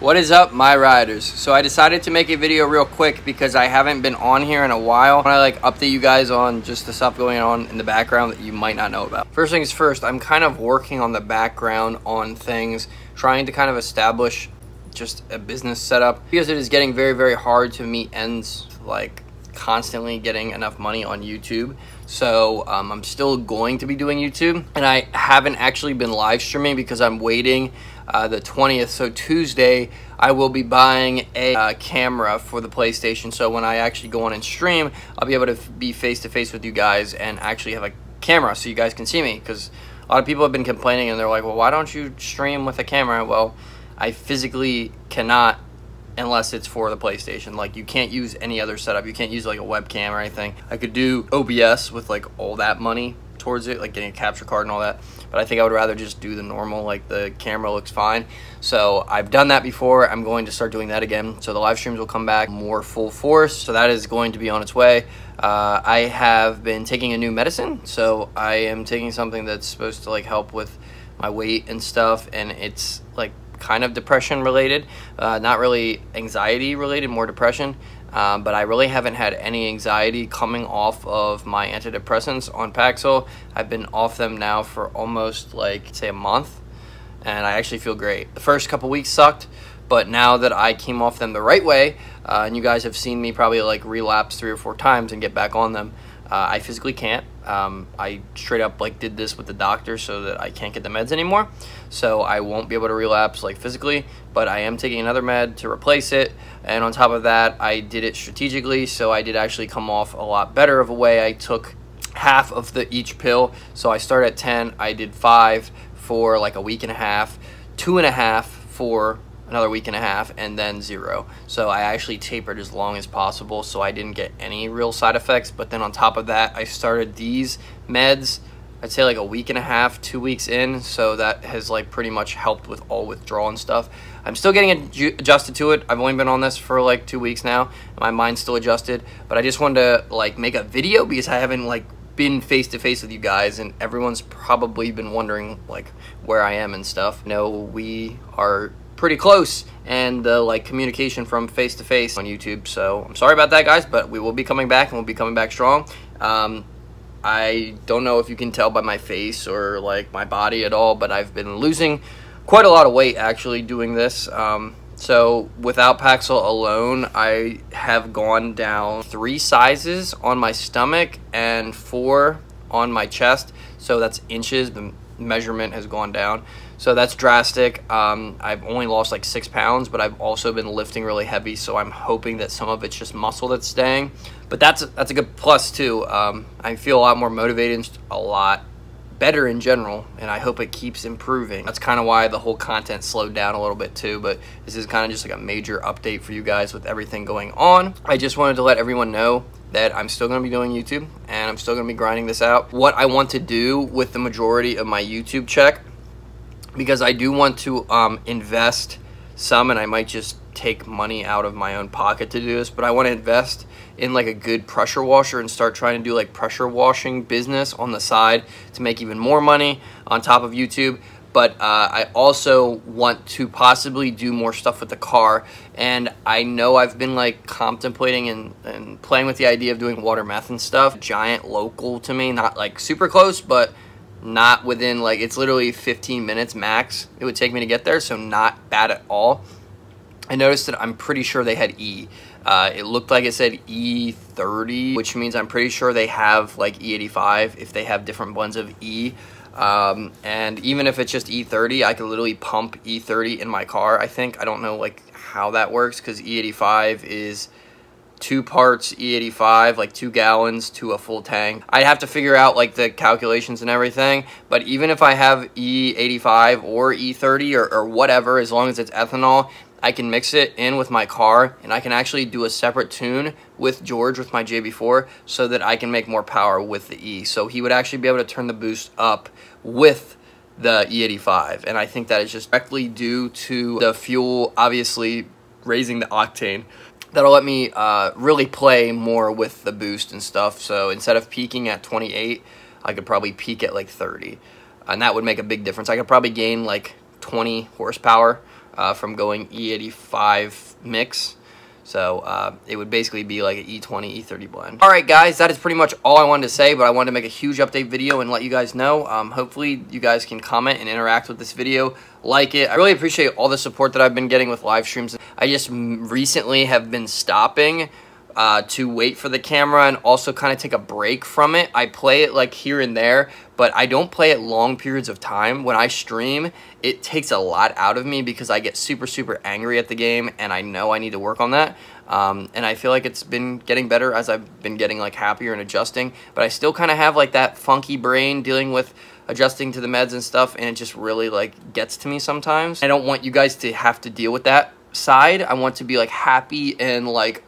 What is up, my riders? So I decided to make a video real quick because I haven't been on here in a while. I like update you guys on just the stuff going on in the background that you might not know about. First things first, I'm kind of working on the background on things, trying to kind of establish just a business setup because it is getting very, very hard to meet ends like constantly getting enough money on YouTube. So um, I'm still going to be doing YouTube and I haven't actually been live streaming because I'm waiting uh, the 20th. So Tuesday, I will be buying a uh, camera for the PlayStation. So when I actually go on and stream, I'll be able to be face to face with you guys and actually have a camera so you guys can see me because a lot of people have been complaining and they're like, well, why don't you stream with a camera? Well, I physically cannot unless it's for the PlayStation. Like you can't use any other setup. You can't use like a webcam or anything. I could do OBS with like all that money towards it, like getting a capture card and all that. But I think I would rather just do the normal, like the camera looks fine. So I've done that before. I'm going to start doing that again. So the live streams will come back more full force. So that is going to be on its way. Uh, I have been taking a new medicine. So I am taking something that's supposed to like help with my weight and stuff. And it's like kind of depression related, uh, not really anxiety related, more depression. Um, but I really haven't had any anxiety coming off of my antidepressants on Paxil. I've been off them now for almost like say a month, and I actually feel great. The first couple weeks sucked, but now that I came off them the right way, uh, and you guys have seen me probably like relapse three or four times and get back on them, uh, I physically can't. Um, I straight up like did this with the doctor so that I can't get the meds anymore. So I won't be able to relapse like physically, but I am taking another med to replace it. And on top of that, I did it strategically. So I did actually come off a lot better of a way. I took half of the each pill. So I started at 10, I did five for like a week and a half, two and a half for another week and a half, and then zero. So I actually tapered as long as possible so I didn't get any real side effects. But then on top of that, I started these meds, I'd say like a week and a half, two weeks in. So that has like pretty much helped with all withdrawal and stuff. I'm still getting adjusted to it. I've only been on this for like two weeks now. My mind's still adjusted, but I just wanted to like make a video because I haven't like been face to face with you guys and everyone's probably been wondering like where I am and stuff. No, we are pretty close and the like communication from face to face on YouTube. So I'm sorry about that, guys, but we will be coming back and we'll be coming back strong. Um, I don't know if you can tell by my face or like my body at all, but I've been losing quite a lot of weight actually doing this. Um, so without Paxil alone, I have gone down three sizes on my stomach and four on my chest. So that's inches. Measurement has gone down. So that's drastic. Um, I've only lost like six pounds, but I've also been lifting really heavy. So I'm hoping that some of it's just muscle that's staying. But that's that's a good plus too. Um, I feel a lot more motivated, a lot better in general, and I hope it keeps improving. That's kind of why the whole content slowed down a little bit too. But this is kind of just like a major update for you guys with everything going on. I just wanted to let everyone know that I'm still to be doing YouTube and I'm still to be grinding this out. What I want to do with the majority of my YouTube check because I do want to um, invest some and I might just take money out of my own pocket to do this, but I want to invest in like a good pressure washer and start trying to do like pressure washing business on the side to make even more money on top of YouTube. But uh, I also want to possibly do more stuff with the car. And I know I've been like contemplating and, and playing with the idea of doing water meth and stuff. Giant local to me, not like super close, but not within like it's literally 15 minutes max it would take me to get there so not bad at all i noticed that i'm pretty sure they had e uh, it looked like it said e30 which means i'm pretty sure they have like e85 if they have different blends of e um, and even if it's just e30 i could literally pump e30 in my car i think i don't know like how that works because e85 is two parts E85, like two gallons to a full tank. I'd have to figure out like the calculations and everything, but even if I have E85 or E30 or, or whatever, as long as it's ethanol, I can mix it in with my car and I can actually do a separate tune with George with my JB4 so that I can make more power with the E. So he would actually be able to turn the boost up with the E85 and I think that is just directly due to the fuel obviously raising the octane that'll let me uh, really play more with the boost and stuff. So instead of peaking at 28, I could probably peak at like 30. And that would make a big difference. I could probably gain like 20 horsepower uh, from going E85 mix. So uh, it would basically be like an E20, E30 blend. All right, guys, that is pretty much all I wanted to say, but I wanted to make a huge update video and let you guys know. Um, hopefully, you guys can comment and interact with this video, like it. I really appreciate all the support that I've been getting with live streams. I just recently have been stopping uh, to wait for the camera and also kind of take a break from it. I play it like here and there, but I don't play it long periods of time. When I stream, it takes a lot out of me because I get super, super angry at the game and I know I need to work on that. Um, and I feel like it's been getting better as I've been getting like happier and adjusting, but I still kind of have like that funky brain dealing with adjusting to the meds and stuff and it just really like gets to me sometimes. I don't want you guys to have to deal with that side. I want to be like happy and like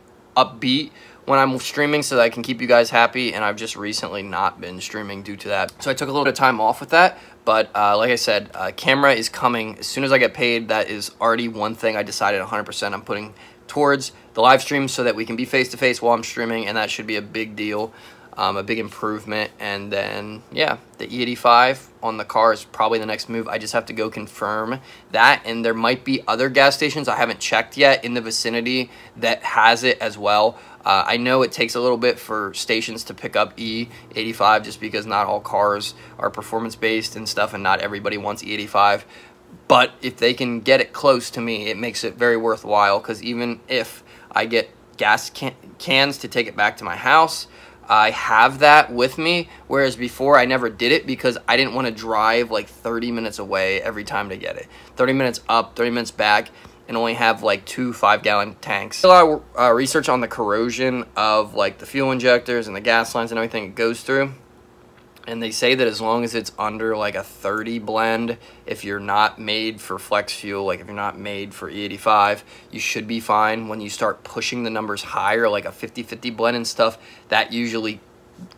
upbeat when I'm streaming so that I can keep you guys happy and I've just recently not been streaming due to that. So I took a little bit of time off with that but uh, like I said, uh, camera is coming as soon as I get paid. That is already one thing I decided 100% I'm putting towards the live stream so that we can be face to face while I'm streaming and that should be a big deal um, a big improvement. And then, yeah, the E85 on the car is probably the next move. I just have to go confirm that. And there might be other gas stations I haven't checked yet in the vicinity that has it as well. Uh, I know it takes a little bit for stations to pick up E85 just because not all cars are performance based and stuff and not everybody wants E85. But if they can get it close to me, it makes it very worthwhile because even if I get gas can cans to take it back to my house, I have that with me, whereas before I never did it because I didn't want to drive like 30 minutes away every time to get it. 30 minutes up, 30 minutes back, and only have like two five gallon tanks. A lot of uh, research on the corrosion of like the fuel injectors and the gas lines and everything it goes through and they say that as long as it's under like a 30 blend if you're not made for flex fuel like if you're not made for E85 you should be fine. When you start pushing the numbers higher like a 50 50 blend and stuff that usually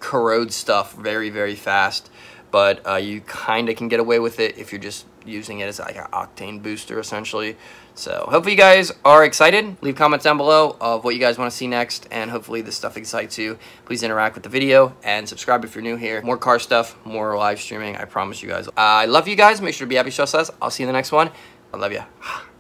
corrodes stuff very very fast. But uh, you kind of can get away with it if you're just using it as like an octane booster essentially. So hopefully you guys are excited. Leave comments down below of what you guys want to see next and hopefully this stuff excites you. Please interact with the video and subscribe if you're new here. More car stuff, more live streaming. I promise you guys. I love you guys. Make sure to be happy, show us. I'll see you in the next one. I love you.